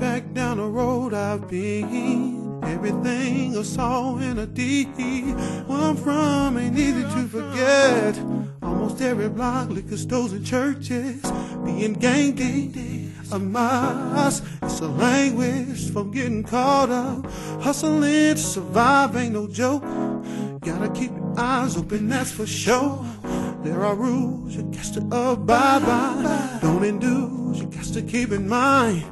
Back down the road I've been, everything I saw in a D. Where I'm from ain't easy to forget. Almost every block, liquor stores and churches, being gang gang a must. It's a language from getting caught up, hustling to survive ain't no joke. Gotta keep your eyes open, that's for sure. There are rules you got to abide by. Don't indulge, you got to keep in mind.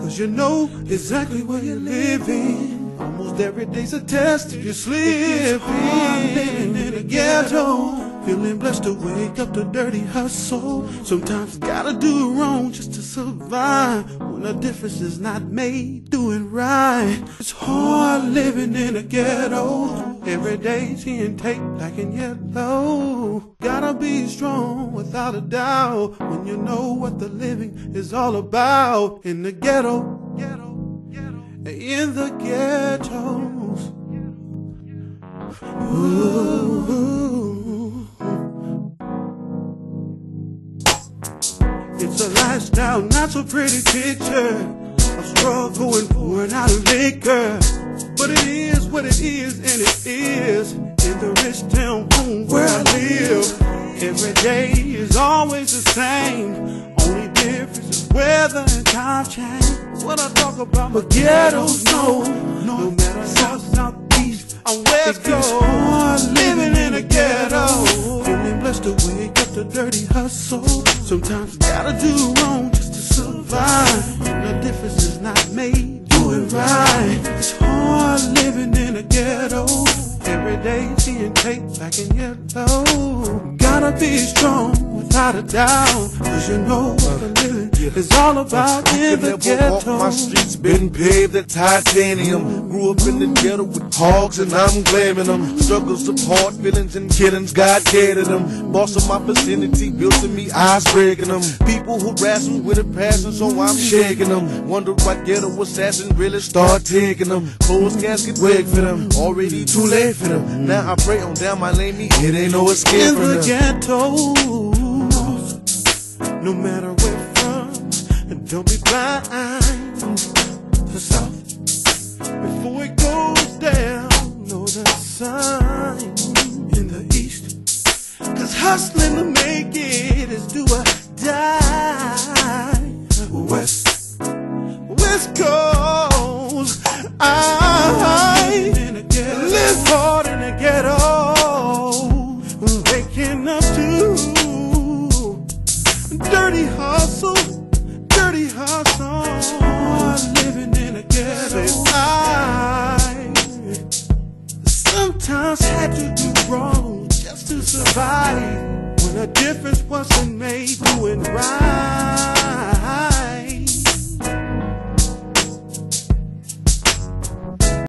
Cause you know exactly where you're living. Almost every day's a test if you're sleeping. Living in the ghetto. Feeling blessed to wake up to dirty hustle. Sometimes gotta do wrong just to survive. When the difference is not made, doing right. It's hard living in a ghetto. Every day seeing tape black and yellow. Be strong without a doubt. When you know what the living is all about. In the ghetto, ghetto, ghetto. In the ghettos. Ooh. It's a lifestyle, not so pretty picture. A struggle and pouring out of liquor. But it is what it is, and it is in the rich town home where I live. Every day is always the same. Only difference is weather and time change. What I talk about, but ghettos know. No matter south, southeast, or west coast, oh, living in a ghetto. Feeling blessed to wake up to dirty hustle. Sometimes gotta do wrong just to survive. The difference is not made, do it right. It's hard living in a ghetto. Every day seeing tape black and yellow. Gotta be strong without a doubt. Cause you know what the living is all about in the walk my streets been paved in titanium. Grew up in the ghetto with hogs and I'm claiming them. Struggles apart, feelings and killings, God catered them. Boss of my vicinity, built to me, eyes breaking them. People harass me with a passion, so I'm shaking them. Wonder what ghetto assassin really start taking them. Closed casket wig for them, already too late for them. Now I pray on down my lane, me, it ain't no escape in from the them. ghetto. No matter where from, and don't be blind to south. Before it goes down, know the sign in the east. Cause hustling to make it is do or die. West, West Coast, dirty hustle, living in a ghetto. I sometimes had to do wrong just to survive. When a difference wasn't made, doing right.